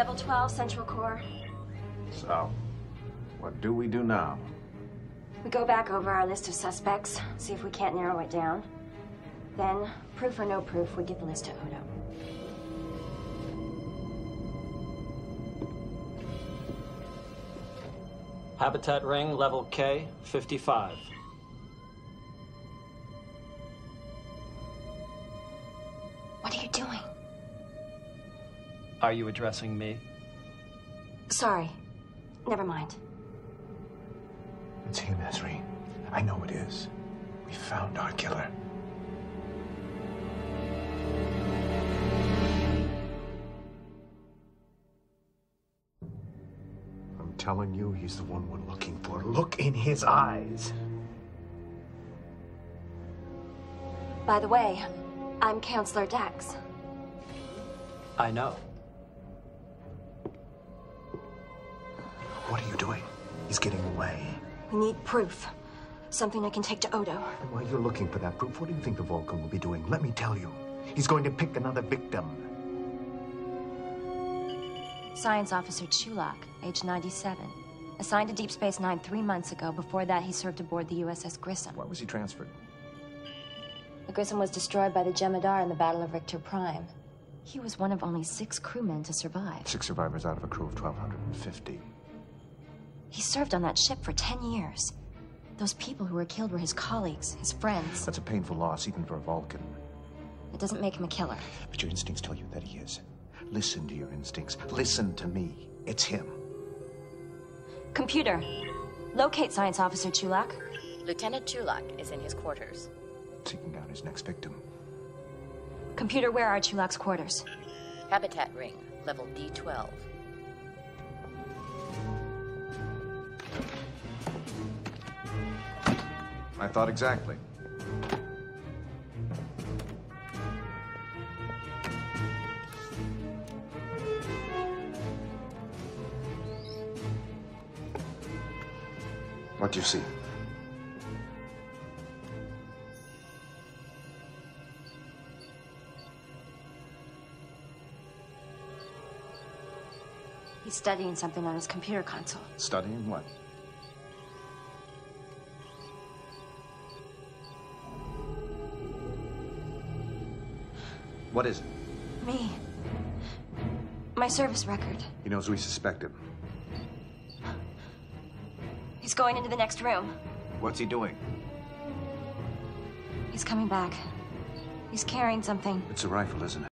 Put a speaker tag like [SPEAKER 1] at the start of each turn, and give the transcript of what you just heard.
[SPEAKER 1] Level 12, Central Core.
[SPEAKER 2] So, what do we do now?
[SPEAKER 1] We go back over our list of suspects, see if we can't narrow it down. Then, proof or no proof, we give the list to Odo.
[SPEAKER 3] Habitat ring, level K, 55.
[SPEAKER 1] What are you doing?
[SPEAKER 3] Are you addressing me?
[SPEAKER 1] Sorry. Never mind.
[SPEAKER 2] It's him, Ezri. I know it is. We found our killer. I'm telling you, he's the one we're looking for. Look in his eyes.
[SPEAKER 1] By the way, I'm Counselor Dax.
[SPEAKER 3] I know.
[SPEAKER 2] He's getting away.
[SPEAKER 1] We need proof. Something I can take to Odo.
[SPEAKER 2] And while you're looking for that proof, what do you think the Vulcan will be doing? Let me tell you. He's going to pick another victim.
[SPEAKER 1] Science Officer Chulak, age 97. Assigned to Deep Space Nine three months ago. Before that, he served aboard the USS Grissom.
[SPEAKER 2] Why was he transferred?
[SPEAKER 1] The Grissom was destroyed by the Jem'Hadar in the Battle of Richter Prime. He was one of only six crewmen to survive.
[SPEAKER 2] Six survivors out of a crew of 1,250.
[SPEAKER 1] He served on that ship for 10 years. Those people who were killed were his colleagues, his friends.
[SPEAKER 2] That's a painful loss, even for a Vulcan.
[SPEAKER 1] It doesn't make him a killer.
[SPEAKER 2] But your instincts tell you that he is. Listen to your instincts. Listen to me. It's him.
[SPEAKER 1] Computer, locate Science Officer Chulak.
[SPEAKER 4] Lieutenant Chulak is in his quarters.
[SPEAKER 2] Seeking out his next victim.
[SPEAKER 1] Computer, where are Chulak's quarters?
[SPEAKER 4] Habitat ring, level D12.
[SPEAKER 2] I thought exactly. What do you see?
[SPEAKER 1] He's studying something on his computer console.
[SPEAKER 2] Studying what? What is it?
[SPEAKER 1] Me. My service record.
[SPEAKER 2] He knows we suspect him.
[SPEAKER 1] He's going into the next room.
[SPEAKER 2] What's he doing?
[SPEAKER 1] He's coming back. He's carrying something.
[SPEAKER 2] It's a rifle, isn't it?